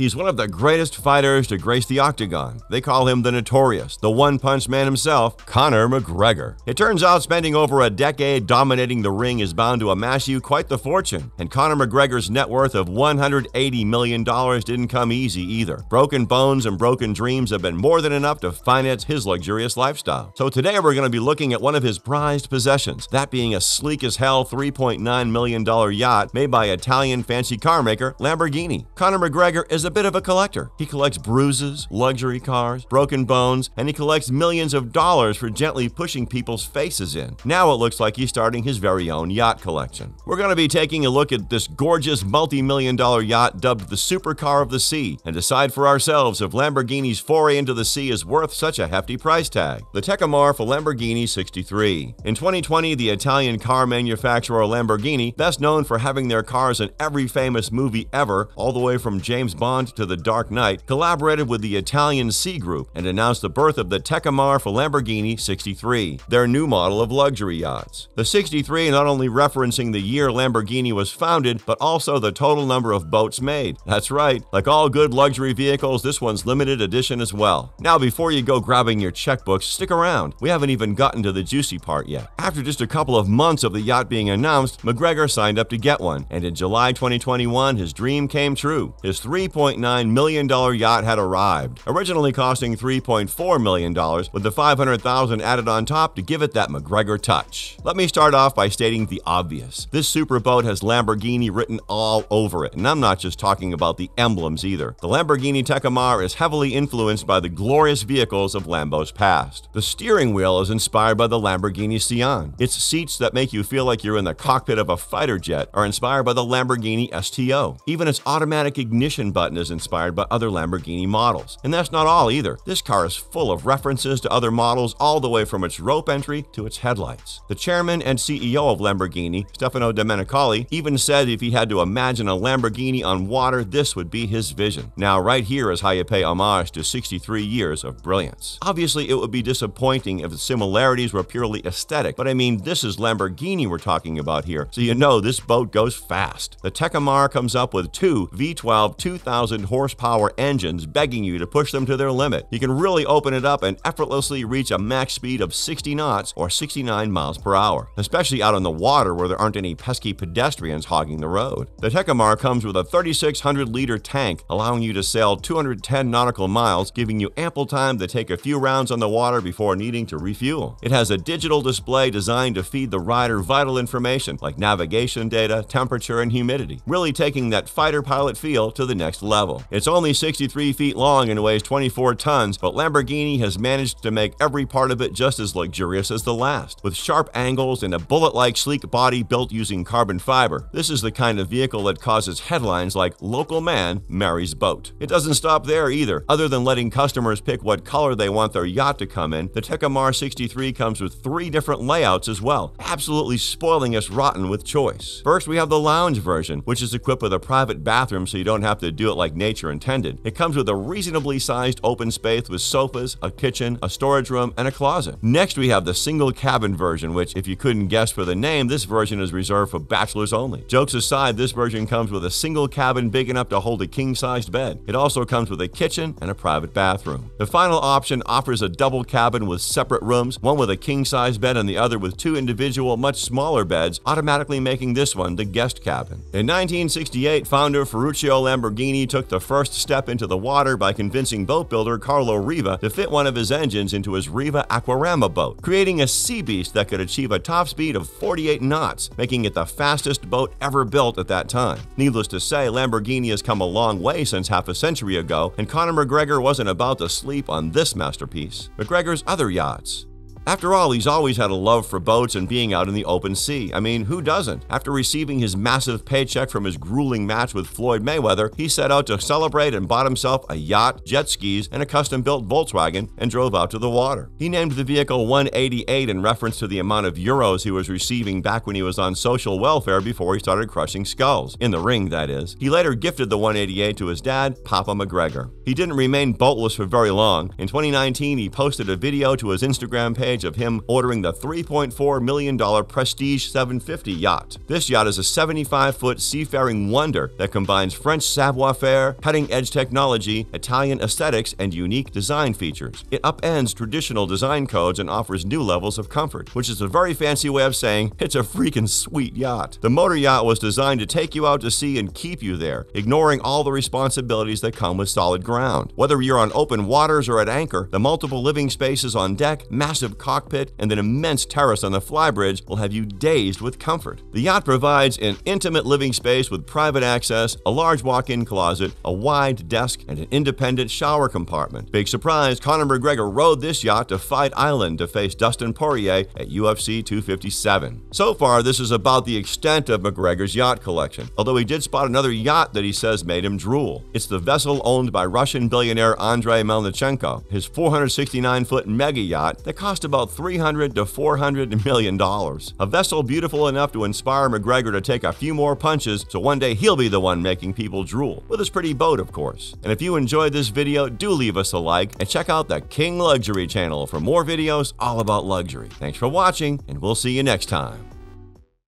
He's one of the greatest fighters to grace the octagon. They call him the Notorious, the one punch man himself, Conor McGregor. It turns out spending over a decade dominating the ring is bound to amass you quite the fortune, and Conor McGregor's net worth of $180 million didn't come easy either. Broken bones and broken dreams have been more than enough to finance his luxurious lifestyle. So today we're going to be looking at one of his prized possessions, that being a sleek as hell $3.9 million yacht made by Italian fancy car maker Lamborghini. Conor McGregor is a bit of a collector. He collects bruises, luxury cars, broken bones, and he collects millions of dollars for gently pushing people's faces in. Now it looks like he's starting his very own yacht collection. We're going to be taking a look at this gorgeous multi-million dollar yacht dubbed the supercar of the sea and decide for ourselves if Lamborghini's foray into the sea is worth such a hefty price tag. The Tecnomar for Lamborghini 63. In 2020, the Italian car manufacturer Lamborghini, best known for having their cars in every famous movie ever, all the way from James Bond to The Dark Knight, collaborated with the Italian Sea Group and announced the birth of the Tecnomar for Lamborghini 63, their new model of luxury yachts. The 63 not only referencing the year Lamborghini was founded, but also the total number of boats made. That's right, like all good luxury vehicles, this one's limited edition as well. Now, before you go grabbing your checkbooks, stick around. We haven't even gotten to the juicy part yet. After just a couple of months of the yacht being announced, McGregor signed up to get one, and in July 2021, his dream came true. His $3.9 million yacht had arrived, originally costing $3.4 million, with the 500,000 added on top to give it that McGregor touch. Let me start off by stating the obvious. This superboat has Lamborghini written all over it, and I'm not just talking about the emblems either. The Lamborghini Tecnomar is heavily influenced by the glorious vehicles of Lambo's past. The steering wheel is inspired by the Lamborghini Sian. Its seats that make you feel like you're in the cockpit of a fighter jet are inspired by the Lamborghini STO. Even its automatic ignition button is inspired by other Lamborghini models. And that's not all either. This car is full of references to other models all the way from its rope entry to its headlights. The chairman and CEO of Lamborghini, Stefano Domenicali, even said if he had to imagine a Lamborghini on water, this would be his vision. Now, right here is how you pay homage to 63 years of brilliance. Obviously, it would be disappointing if the similarities were purely aesthetic, but I mean, this is Lamborghini we're talking about here, so you know this boat goes fast. The Tecnomar comes up with two V12 2000 horsepower engines begging you to push them to their limit. You can really open it up and effortlessly reach a max speed of 60 knots or 69 miles per hour, especially out on the water where there aren't any pesky pedestrians hogging the road. The Tecnomar comes with a 3600 liter tank, allowing you to sail 210 nautical miles, giving you ample time to take a few rounds on the water before needing to refuel. It has a digital display designed to feed the rider vital information like navigation data, temperature, and humidity, really taking that fighter pilot feel to the next level. It's only 63 feet long and weighs 24 tons, but Lamborghini has managed to make every part of it just as luxurious as the last. With sharp angles and a bullet-like sleek body built using carbon fiber, this is the kind of vehicle that causes headlines like Local Man Marries Boat. It doesn't stop there either. Other than letting customers pick what color they want their yacht to come in, the Tecnomar 63 comes with three different layouts as well, absolutely spoiling us rotten with choice. First, we have the lounge version, which is equipped with a private bathroom so you don't have to do it like nature intended. It comes with a reasonably sized open space with sofas, a kitchen, a storage room, and a closet. Next, we have the single cabin version, which, if you couldn't guess for the name, this version is reserved for bachelors only. Jokes aside, this version comes with a single cabin big enough to hold a king sized bed. It also comes with a kitchen and a private bathroom. The final option offers a double cabin with separate rooms, one with a king sized bed and the other with two individual, much smaller beds, automatically making this one the guest cabin. In 1968, founder Ferruccio Lamborghini took the first step into the water by convincing boat builder Carlo Riva to fit one of his engines into his Riva Aquarama boat, creating a sea beast that could achieve a top speed of 48 knots, making it the fastest boat ever built at that time. Needless to say, Lamborghini has come a long way since half a century ago, and Conor McGregor wasn't about to sleep on this masterpiece. McGregor's other yachts. After all, he's always had a love for boats and being out in the open sea. I mean, who doesn't? After receiving his massive paycheck from his grueling match with Floyd Mayweather, he set out to celebrate and bought himself a yacht, jet skis, and a custom built Volkswagen and drove out to the water. He named the vehicle 188 in reference to the amount of euros he was receiving back when he was on social welfare before he started crushing skulls. In the ring, that is. He later gifted the 188 to his dad, Papa McGregor. He didn't remain boatless for very long. In 2019, he posted a video to his Instagram page page of him ordering the $3.4 million Prestige 750 yacht. This yacht is a 75 foot seafaring wonder that combines French savoir faire, cutting edge technology, Italian aesthetics, and unique design features. It upends traditional design codes and offers new levels of comfort, which is a very fancy way of saying it's a freaking sweet yacht. The motor yacht was designed to take you out to sea and keep you there, ignoring all the responsibilities that come with solid ground. Whether you're on open waters or at anchor, the multiple living spaces on deck, massive cockpit, and an immense terrace on the flybridge will have you dazed with comfort. The yacht provides an intimate living space with private access, a large walk-in closet, a wide desk, and an independent shower compartment. Big surprise, Conor McGregor rode this yacht to Fight Island to face Dustin Poirier at UFC 257. So far, this is about the extent of McGregor's yacht collection, although he did spot another yacht that he says made him drool. It's the vessel owned by Russian billionaire Andrei Melnichenko, his 469-foot mega yacht that cost about 300 to 400 million dollars. A vessel beautiful enough to inspire McGregor to take a few more punches so one day he'll be the one making people drool, with his pretty boat of course. And if you enjoyed this video, do leave us a like and check out the King Luxury channel for more videos all about luxury. Thanks for watching, and we'll see you next time.